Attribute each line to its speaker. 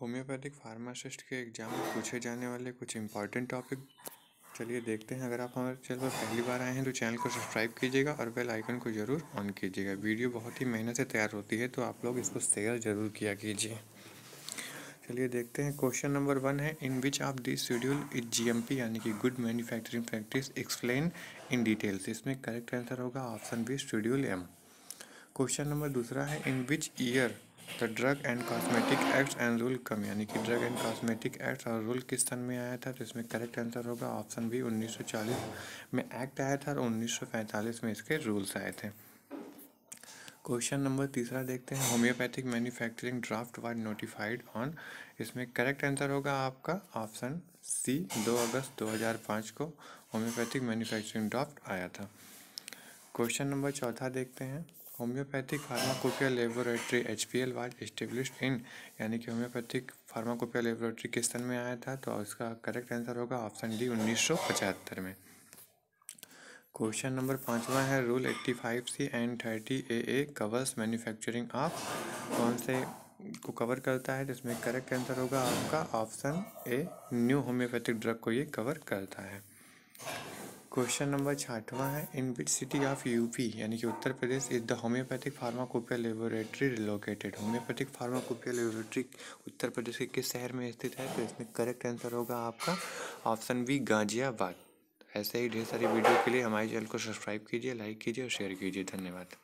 Speaker 1: Homeopathic pharmacist के exam में पूछे जाने वाले कुछ इंपॉर्टेंट टॉपिक चलिए देखते हैं, अगर आप हमारे चैनल पर पहली बार आए हैं तो चैनल को सब्सक्राइब कीजिएगा और बेल आइकन को ज़रूर ऑन कीजिएगा। वीडियो बहुत ही मेहनत से तैयार होती है तो आप लोग इसको शेयर ज़रूर किया कीजिए। चलिए देखते हैं क्वेश्चन नंबर वन है in which of this schedule is GMP यानी कि good manufacturing practice explain in details इसमें करेक्ट आंसर होगा option B schedule M question number दूसरा है in which year the drug and cosmetic acts and rule come, यानी कि drug and cosmetic acts और rule किस सन में आया था तो इसमें करेक्ट आंसर होगा ऑप्शन बी 1940 में एक्ट आया था और 1945 में इसके रूल्स आए थे। क्वेश्चन नंबर तीसरा देखते हैं। Homoeopathic manufacturing draft was notified on इसमें करेक्ट आंसर होगा आपका ऑप्शन सी 2 अगस्त 2005 को होम्योपैथिक मैन्युफैक्चरिंग ड्राफ्ट आया था। क्वेश्चन नंबर चौथा देखते हैं। Homoeopathic pharmacopoeia laboratory H P L was establish in, यानी कि होम्योपैथिक फार्माकोपिया लेबोरेटरी किस सन में आया था? तो इसका करेक्ट आंसर होगा ऑप्शन डी उन्नीस सौ पचहत्तर में। क्वेश्चन नंबर पाँचवा है, rule eighty five C and thirty A A covers manufacturing of कौन से को कवर करता है? जिसमें करेक्ट आंसर होगा आपका option A, new homoeopathic drug को ये कवर करता है। क्वेश्चन नंबर छाठवा है, in which city of UP यानी कि Uttar Pradesh is the homoeopathic pharmacopoeia laboratory relocated homoeopathic pharmacopoeia laboratory Uttar Pradesh के किस शहर में स्थित है? तो इसमें करेक्ट आंसर होगा आपका ऑप्शन बी गाजियाबाद। ऐसे ही ढेर सारी वीडियो के लिए हमारे चैनल को सब्सक्राइब कीजिए लाइक कीजिए और शेयर कीजिए। धन्यवाद।